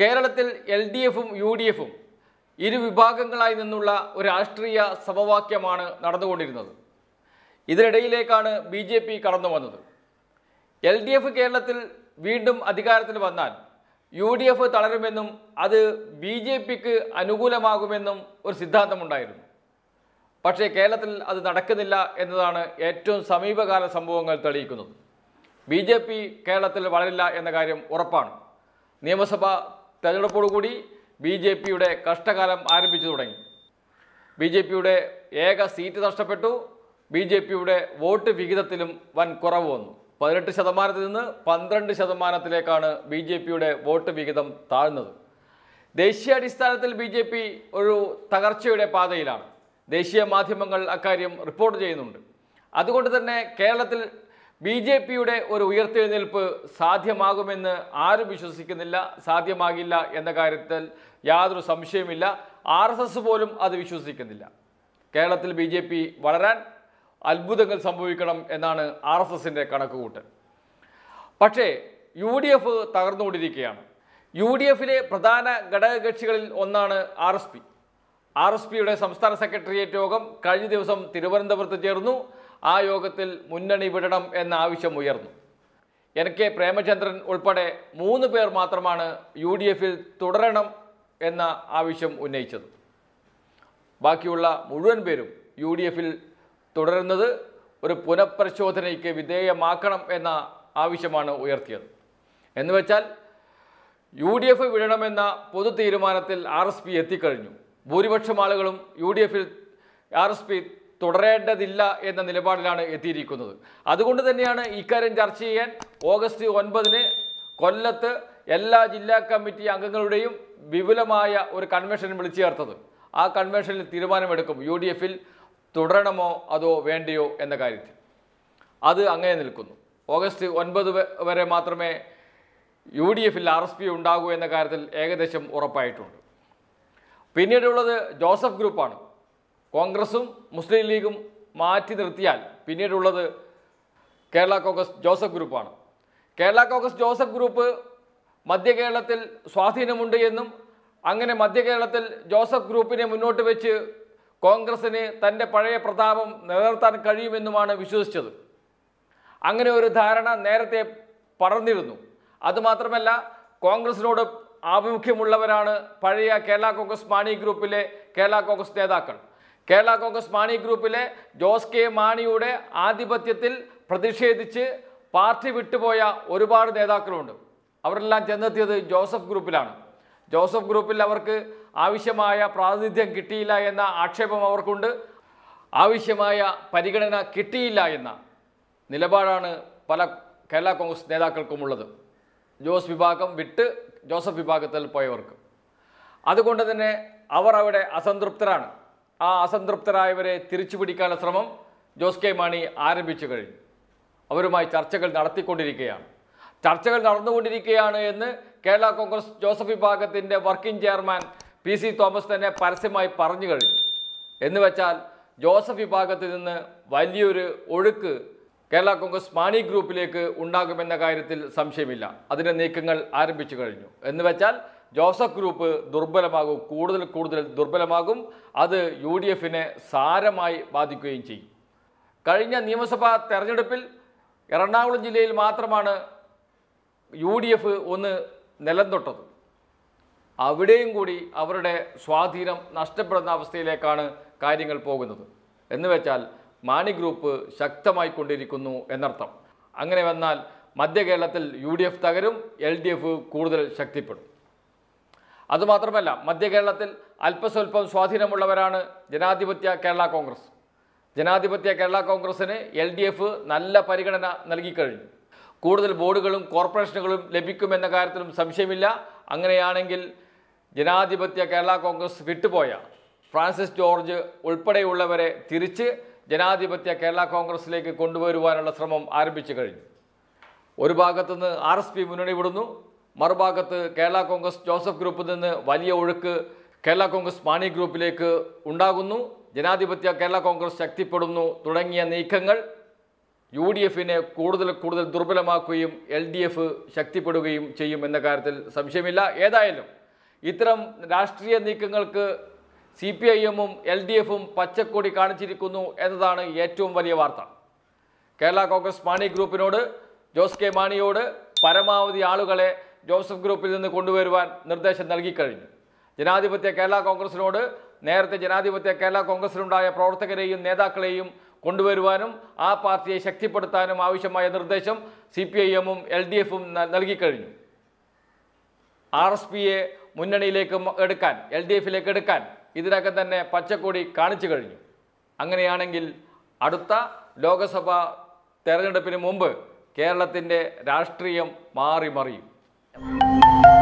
കേരളത്തിൽ L D എഫും U D എഫും ഇരു വിഭാഗങ്ങളായി നിന്നുള്ള ഒരു രാഷ്ട്രീയ സമവാക്യമാണ് നടന്നുകൊണ്ടിരുന്നത്. ഇതിനിടയിലേക്കാണ് ബി ജെ പി കടന്നു വന്നത്. എൽ ഡി എഫ് കേരളത്തിൽ വീണ്ടും അധികാരത്തിൽ വന്നാൽ യു ഡി എഫ് തളരുമെന്നും അത് ബി ജെ പിക്ക് അനുകൂലമാകുമെന്നും ഒരു സിദ്ധാന്തമുണ്ടായിരുന്നു. പക്ഷേ കേരളത്തിൽ അത് നടക്കുന്നില്ല എന്നതാണ് ഏറ്റവും സമീപകാല സംഭവങ്ങൾ തെളിയിക്കുന്നത്. ബി ജെ പി കേരളത്തിൽ വളരില്ല എന്ന കാര്യം ഉറപ്പാണ്. നിയമസഭാ തെരഞ്ഞെടുപ്പോടുകൂടി ബി ജെ പിയുടെ കഷ്ടകാലം ആരംഭിച്ചു തുടങ്ങി. ബി ജെ പിയുടെ ഏക സീറ്റ് നഷ്ടപ്പെട്ടു. ബി ജെ പിയുടെ വോട്ട് വിഹിതത്തിലും വൻ കുറവ് വന്നു. പതിനെട്ട് ശതമാനത്തിൽ നിന്ന് പന്ത്രണ്ട് ശതമാനത്തിലേക്കാണ് ബി ജെ പിയുടെ വോട്ട് വിഹിതം താഴ്ന്നത്. ദേശീയാടിസ്ഥാനത്തിൽ ബി ജെ പി ഒരു തകർച്ചയുടെ പാതയിലാണ്. ദേശീയ മാധ്യമങ്ങൾ അക്കാര്യം റിപ്പോർട്ട് ചെയ്യുന്നുണ്ട്. അതുകൊണ്ട് തന്നെ കേരളത്തിൽ ബി ജെ പിയുടെ ഒരു ഉയർത്തെഴുന്നേൽപ്പ് സാധ്യമാകുമെന്ന് ആരും വിശ്വസിക്കുന്നില്ല സാധ്യമാകില്ല എന്ന കാര്യത്തിൽ യാതൊരു സംശയമില്ല ആർ എസ് എസ് പോലും അത് വിശ്വസിക്കുന്നില്ല. കേരളത്തിൽ ബി ജെ പി വളരാൻ അത്ഭുതങ്ങൾ സംഭവിക്കണം എന്നാണ് ആർ എസ് എസിന്റെ കണക്കുകൂട്ടൽ. പക്ഷേ യു ഡി എഫ് തകർന്നുകൊണ്ടിരിക്കുകയാണ്. യു ഡി എഫിലെ പ്രധാന ഘടകകക്ഷികളിൽ ഒന്നാണ് R S P. R S പിയുടെ സംസ്ഥാന സെക്രട്ടേറിയറ്റ് യോഗം കഴിഞ്ഞ ദിവസം തിരുവനന്തപുരത്ത് ചേർന്നു. ആ യോഗത്തിൽ മുന്നണി വിടണം എന്ന ആവശ്യം ഉയർന്നു. എൻ കെ പ്രേമചന്ദ്രൻ ഉൾപ്പെടെ മൂന്ന് പേർ മാത്രമാണ് യു ഡി എഫിൽ തുടരണം എന്ന ആവശ്യം ഉന്നയിച്ചത്. ബാക്കിയുള്ള മുഴുവൻ പേരും യു ഡി എഫിൽ തുടരുന്നത് ഒരു പുനഃപരിശോധനയ്ക്ക് വിധേയമാക്കണം എന്ന ആവശ്യമാണ് ഉയർത്തിയത്. എന്നുവെച്ചാൽ യു ഡി എഫ് വിടണമെന്ന പൊതു തീരുമാനത്തിൽ ആർ എസ് പി എത്തിക്കഴിഞ്ഞു. ഭൂരിപക്ഷം ആളുകളും യു ഡി എഫിൽ ആർ എസ് പി തുടരേണ്ടതില്ല എന്ന നിലപാടിലാണ് എത്തിയിരിക്കുന്നത്. അതുകൊണ്ട് തന്നെയാണ് ഇക്കാര്യം ചർച്ച ചെയ്യാൻ ഓഗസ്റ്റ് ഒൻപതിന് കൊല്ലത്ത് എല്ലാ ജില്ലാ കമ്മിറ്റി അംഗങ്ങളുടെയും വിപുലമായ ഒരു കൺവെൻഷൻ വിളിച്ചു ചേർത്തത്. ആ കൺവെൻഷനിൽ തീരുമാനമെടുക്കും. യു ഡി എഫിൽ തുടരണമോ അതോ വേണ്ടയോ എന്ന കാര്യത്തിൽ. അത് അങ്ങനെ നിൽക്കുന്നു. ഓഗസ്റ്റ് ഒൻപത് വരെ മാത്രമേ യു ഡി എഫിൽ ആർ എസ് പി ഉണ്ടാകൂ എന്ന കാര്യത്തിൽ ഏകദേശം ഉറപ്പായിട്ടുണ്ട്. പിന്നീടുള്ളത് ജോസഫ് ഗ്രൂപ്പാണ്. കോൺഗ്രസും മുസ്ലിം ലീഗും മാറ്റി നിർത്തിയാൽ പിന്നീടുള്ളത് കേരള കോൺഗ്രസ് ജോസഫ് ഗ്രൂപ്പാണ്. കേരള കോൺഗ്രസ് ജോസഫ് ഗ്രൂപ്പ് മധ്യ കേരളത്തിൽ സ്വാധീനമുണ്ട് എന്നും അങ്ങനെ മധ്യ കേരളത്തിൽ ജോസഫ് ഗ്രൂപ്പിനെ മുന്നോട്ട് വെച്ച് കോൺഗ്രസിന് തന്റെ പഴയ പ്രതാപം നിലനിർത്താൻ കഴിയുമെന്നുമാണ് വിശ്വസിച്ചത്. അങ്ങനെ ഒരു ധാരണ നേരത്തെ പറഞ്ഞിരുന്നു അതുമാത്രമല്ല കോൺഗ്രസിനോട് ആഭിമുഖ്യമുള്ളവരാണ് പഴയ കേരള കോൺഗ്രസ് മാണി ഗ്രൂപ്പിലെ കേരള കോൺഗ്രസ് നേതാക്കൾ. കേരള കോൺഗ്രസ് മാണി ഗ്രൂപ്പിലെ ജോസ് കെ മാണിയുടെ ആധിപത്യത്തിൽ പ്രതിഷേധിച്ച് പാർട്ടി വിട്ടുപോയ ഒരുപാട് നേതാക്കളുണ്ട്. അവരെല്ലാം ചെന്നെത്തിയത് ജോസഫ് ഗ്രൂപ്പിലാണ്. ജോസഫ് ഗ്രൂപ്പിൽ അവർക്ക് ആവശ്യമായ പ്രാതിനിധ്യം കിട്ടിയില്ല എന്ന ആക്ഷേപം അവർക്കുണ്ട്. ആവശ്യമായ പരിഗണന കിട്ടിയില്ല എന്ന നിലപാടാണ് പല കേരള കോൺഗ്രസ് നേതാക്കൾക്കുമുള്ളത്. ജോസ് വിഭാഗം വിട്ട് ജോസഫ് വിഭാഗത്തിൽ പോയവർക്ക്. അതുകൊണ്ട് തന്നെ അവർ അവിടെ അസംതൃപ്തരാണ്. ആ അസംതൃപ്തരായവരെ തിരിച്ചു പിടിക്കാനുള്ള ശ്രമം ജോസ് കെ മാണി ആരംഭിച്ചു കഴിഞ്ഞു. അവരുമായി ചർച്ചകൾ നടത്തിക്കൊണ്ടിരിക്കുകയാണ്. ചർച്ചകൾ നടന്നുകൊണ്ടിരിക്കുകയാണ് എന്ന് കേരള കോൺഗ്രസ് ജോസഫ് വിഭാഗത്തിന്റെ working chairman P C Thomas തന്നെ പരസ്യമായി പറഞ്ഞു കഴിഞ്ഞു. എന്ന് വെച്ചാൽ ജോസഫ് വിഭാഗത്തിൽ നിന്ന് വലിയൊരു ഒഴുക്ക് കേരള കോൺഗ്രസ് മാണി ഗ്രൂപ്പിലേക്ക് ഉണ്ടാകുമെന്ന കാര്യത്തിൽ സംശയമില്ല. അതിന്റെ നീക്കങ്ങൾ ആരംഭിച്ചു കഴിഞ്ഞു. എന്ന് വെച്ചാൽ ജോസഫ് ഗ്രൂപ്പ് ദുർബലമാകും കൂടുതൽ കൂടുതൽ ദുർബലമാകും. അത് യു ഡി എഫിനെ സാരമായി ബാധിക്കുകയും ചെയ്യും. കഴിഞ്ഞ നിയമസഭാ തെരഞ്ഞെടുപ്പിൽ എറണാകുളം ജില്ലയിൽ മാത്രമാണ് യു ഡി എഫ് ഒന്ന് നിലം തൊട്ടത് അവിടെയും കൂടി അവരുടെ സ്വാധീനം നഷ്ടപ്പെടുന്ന അവസ്ഥയിലേക്കാണ് കാര്യങ്ങൾ പോകുന്നത്. എന്ന് വെച്ചാൽ മാണി ഗ്രൂപ്പ് ശക്തമായി കൊണ്ടിരിക്കുന്നു എന്നർത്ഥം. അങ്ങനെ വന്നാൽ മധ്യ കേരളത്തിൽ യു ഡി എഫ് തകരും എൽ ഡി എഫ് കൂടുതൽ ശക്തിപ്പെടും. അതുമാത്രമല്ല മധ്യ കേരളത്തിൽ അല്പസ്വല്പം സ്വാധീനമുള്ളവരാണ് ജനാധിപത്യ കേരള കോൺഗ്രസ്. ജനാധിപത്യ കേരള കോൺഗ്രസ്സിന് എൽ ഡി എഫ് നല്ല പരിഗണന നൽകിക്കഴിഞ്ഞു. കൂടുതൽ ബോർഡുകളും കോർപ്പറേഷനുകളും ലഭിക്കുമെന്ന കാര്യത്തിലും സംശയമില്ല. അങ്ങനെയാണെങ്കിൽ ജനാധിപത്യ കേരള കോൺഗ്രസ് വിട്ടുപോയ ഫ്രാൻസിസ് ജോർജ് ഉൾപ്പെടെയുള്ളവരെ തിരിച്ച് ജനാധിപത്യ കേരള കോൺഗ്രസിലേക്ക് കൊണ്ടുവരുവാനുള്ള ശ്രമം ആരംഭിച്ചു കഴിഞ്ഞു. ഒരു ഭാഗത്തുനിന്ന് ആർ എസ് പി മുന്നണി വിടുന്നു മറുഭാഗത്ത് കേരള കോൺഗ്രസ് ജോസഫ് ഗ്രൂപ്പിൽ നിന്ന് വലിയ ഒഴുക്ക് കേരള കോൺഗ്രസ് മാണി ഗ്രൂപ്പിലേക്ക് ഉണ്ടാകുന്നു. ജനാധിപത്യ കേരള കോൺഗ്രസ് ശക്തിപ്പെടുന്നു. തുടങ്ങിയ നീക്കങ്ങൾ യു ഡി എഫിനെ കൂടുതൽ കൂടുതൽ ദുർബലമാക്കുകയും എൽ ഡി എഫ് ശക്തിപ്പെടുകയും ചെയ്യും എന്ന കാര്യത്തിൽ സംശയമില്ല. ഏതായാലും ഇത്തരം രാഷ്ട്രീയ നീക്കങ്ങൾക്ക് സി പി ഐ എമ്മും എൽ ഡി എഫും പച്ചക്കൊടി കാണിച്ചിരിക്കുന്നു എന്നതാണ് ഏറ്റവും വലിയ വാർത്ത. കേരള കോൺഗ്രസ് മാണി ഗ്രൂപ്പിനോട് ജോസ് കെ മാണിയോട് പരമാവധി ആളുകളെ ജോസഫ് ഗ്രൂപ്പിൽ നിന്ന് കൊണ്ടുവരുവാൻ നിർദ്ദേശം നൽകിക്കഴിഞ്ഞു ജനാധിപത്യ കേരള കോൺഗ്രസിനോട് നേരത്തെ ജനാധിപത്യ കേരള കോൺഗ്രസിലുണ്ടായ പ്രവർത്തകരെയും നേതാക്കളെയും കൊണ്ടുവരുവാനും ആ പാർട്ടിയെ ശക്തിപ്പെടുത്താനും ആവശ്യമായ നിർദ്ദേശം സി പി ഐ എമ്മും എൽ ഡി എഫും നൽകിക്കഴിഞ്ഞു ആർ എസ് പിയെ മുന്നണിയിലേക്ക് എടുക്കാൻ എൽ ഡി എഫിലേക്ക് എടുക്കാൻ ഇതിനകം തന്നെ പച്ചക്കൊടി കാണിച്ചു കഴിഞ്ഞു. അങ്ങനെയാണെങ്കിൽ അടുത്ത ലോകസഭാ തെരഞ്ഞെടുപ്പിന് മുമ്പ് കേരളത്തിന്റെ രാഷ്ട്രീയം മാറി മറിയും Thank you.